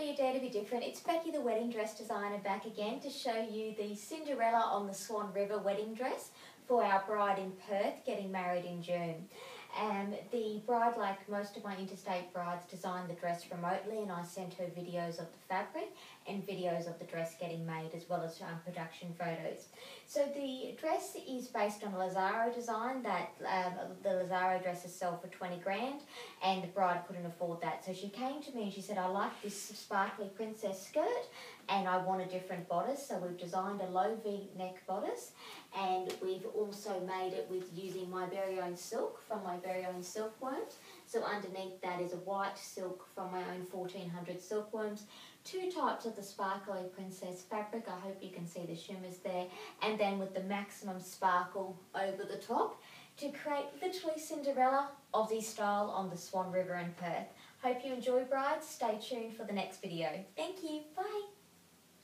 be a dare to be different. It's Becky, the wedding dress designer, back again to show you the Cinderella on the Swan River wedding dress for our bride in Perth getting married in June. Um, the bride, like most of my interstate brides, designed the dress remotely, and I sent her videos of the fabric and videos of the dress getting made, as well as um, production photos. So the dress is based on a Lazaro design that um, the Lazaro dresses sell for 20 grand, and the bride couldn't afford that. So she came to me and she said, I like this sparkly princess skirt, and I want a different bodice. So we've designed a low V neck bodice, and we've also made it with using my very own silk from my very own silkworms. So underneath that is a white silk from my own 1400 silkworms, two types of the sparkly princess fabric, I hope you can see the shimmers there, and then with the maximum sparkle over the top to create literally Cinderella Aussie style on the Swan River in Perth. Hope you enjoy brides, stay tuned for the next video. Thank you, bye!